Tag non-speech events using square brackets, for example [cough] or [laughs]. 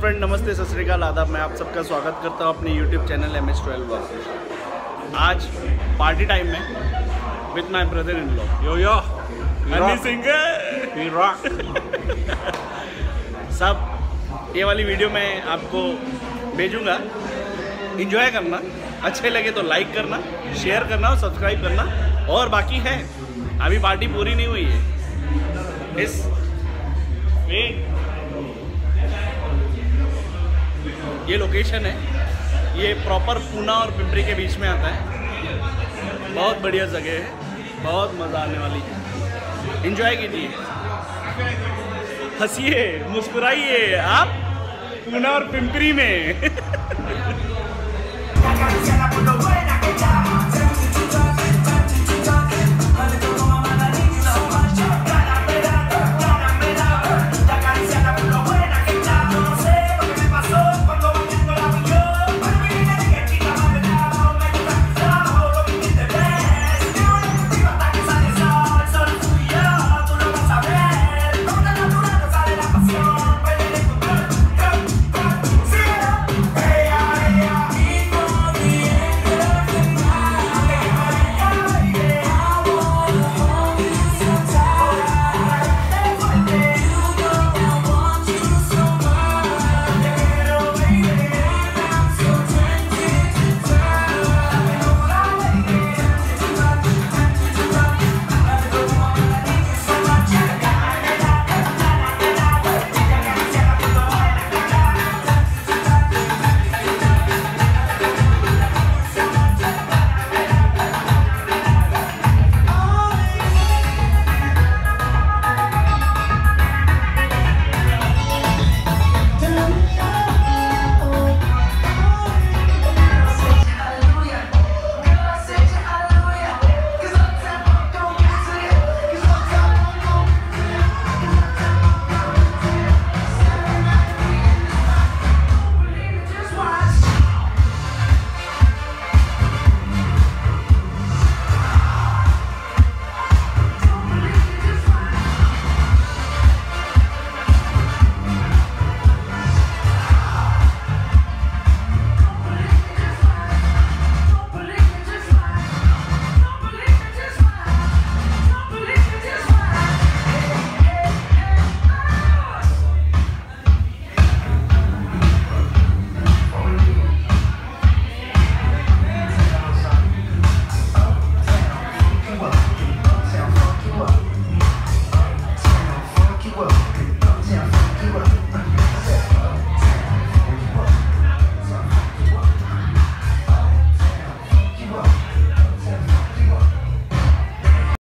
Friend नमस्ते सत श्रीकाल आदाब। मैं आप सबका स्वागत करता हूँ अपने YouTube channel M S twelve आज पार्टी टाइम में with my brother in law yo yo सब ये वाली वीडियो मैं आपको भेजूँगा। इंजॉय करना। अच्छे लगे तो लाइक करना शेयर करना और सब्सक्राइब करना। और बाकी है अभी पार्टी पूरी नहीं हुई है। इस वेट ये लोकेशन है। ये प्रॉपर पूना और पिंपरी के बीच में आता है। बहुत बढ़िया जगह है। बहुत मज़ा आने वाली है। इंजॉय कीजिए। हंसिए, मुस्कुराइए आप पूना और पिंपरी में। [laughs]